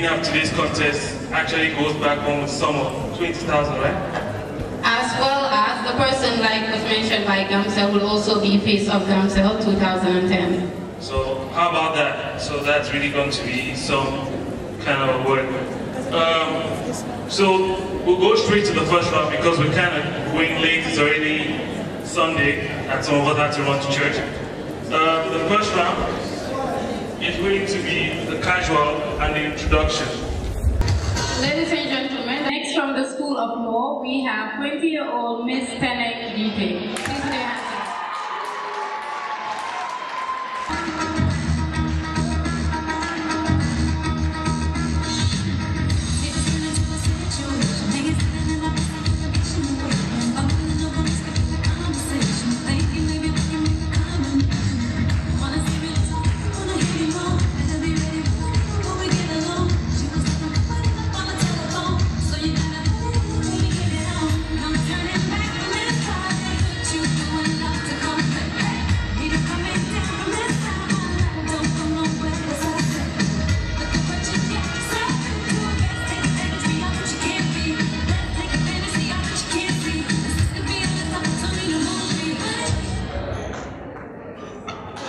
winner of today's contest actually goes back home with sum of 20,000, right? As well as the person like was mentioned by Gamcel will also be face of Gamcel 2010. So how about that? So that's really going to be some kind of work. Um, so we'll go straight to the first round because we're kind of going late. It's already Sunday and some of us had to run to church. Um, the first round is going to be casual and the introduction. Ladies and gentlemen, next from the School of Law, we have 20-year-old Miss Tenneng Gitteh.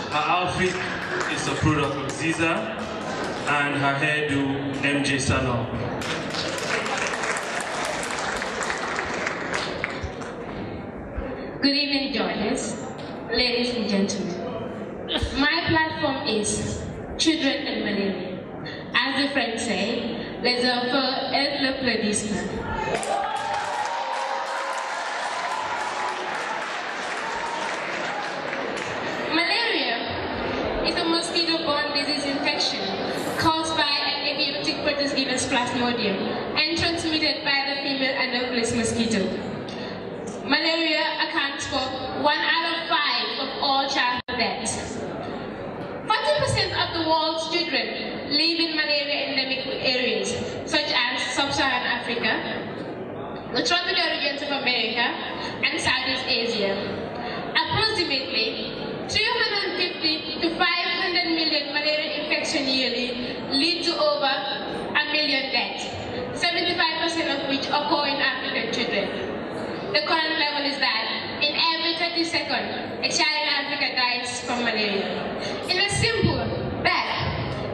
Her outfit is a product of Ziza and her hairdo MJ Salon. Good evening, joiners, ladies and gentlemen. My platform is Children and Malaria. As the French say, les enfants et le. Malaria is a mosquito-borne disease infection caused by an abiotic protogenous plasmodium and transmitted by the female Anopheles mosquito. Malaria accounts for one out of five of all childhood deaths. 40% of the world's children live in malaria endemic areas, such as sub-Saharan Africa, the tropical regions of America, and Southeast Asia. Approximately 350 to 500 million malaria infections yearly lead to over a million deaths, 75% of which occur in African children. The current level is that in every 30 seconds, a child in Africa dies from malaria. In a simple, but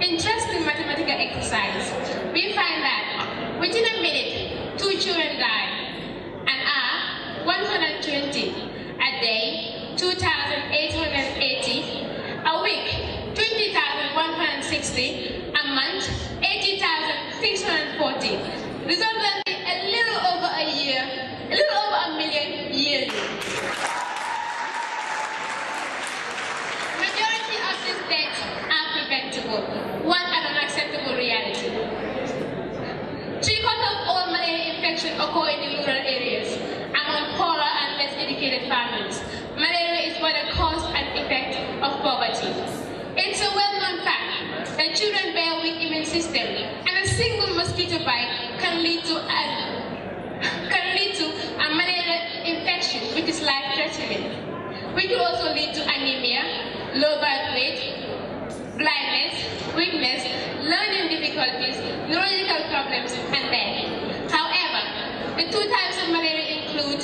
interesting mathematical exercise, we find that within a minute, two children die and are 120 a day, 2,880 a week, 20,160 a month, 80,640, resulting in a little over a year, a little over a million yearly. Majority of these deaths are preventable, one an unacceptable reality. Three quarters of all malaria infections occur in the rural areas among poorer and less educated families. Malaria is one of the cause and effect of poverty. It's a well-known fact that children bear weak immune system and a single mosquito bite can lead to a, can lead to a malaria infection which is life-threatening, which will also lead to anemia, low birth weight, blindness, weakness, learning difficulties, neurological problems, and death. The two types of malaria include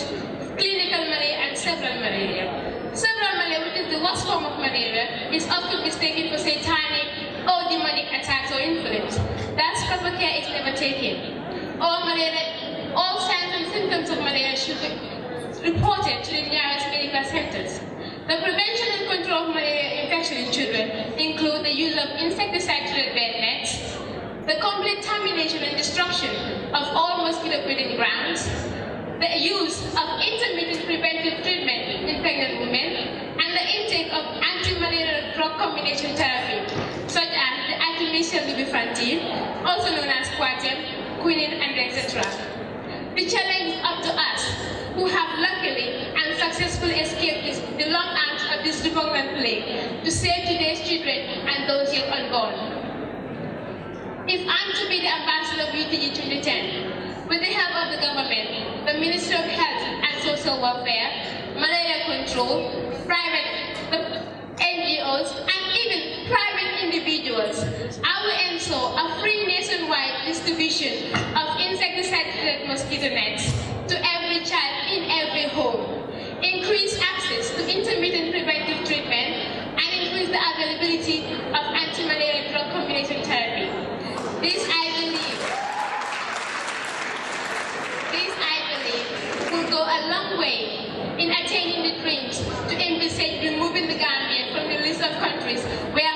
clinical malaria and cerebral malaria. Cerebral malaria, which is the worst form of malaria, is often mistaken for satanic or demonic attacks or influence. Thus, proper care is never taken. All malaria, all signs and symptoms of malaria should be reported to the nearest medical centers. The prevention and control of malaria infection in children include the use of insecticide-treated bed nets, the complete termination and destruction of all mosquito breeding grounds, the use of intermittent preventive treatment in pregnant women, and the intake of anti-malarial drug combination therapy, such as the artemisinin lumefantrine, also known as Coartem, quinine, and etc. The challenge is up to us, who have luckily and successfully escaped this, the long arms of this repugnant plague, to save today's children and those yet unborn. If I'm to be the ambassador of UTG 2010, with the help of the government, the Ministry of Health and Social Welfare, malaria control, private NGOs, and even private individuals, I will ensure a free nationwide distribution of insecticide mosquito nets to every child in every home, increase access to intermittent preventive treatment, and increase the availability of anti-malaria drug combination therapy. This, I believe, this, I believe, will go a long way in attaining the dreams to envisage removing the Gambia from the list of countries where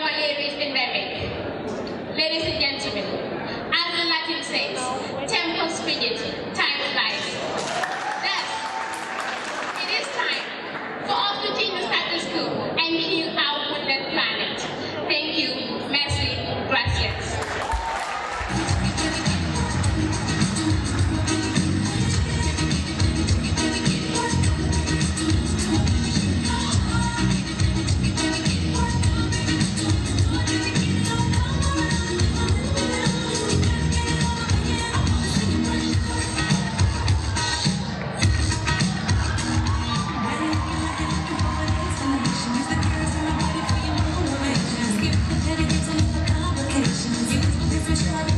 Thank you.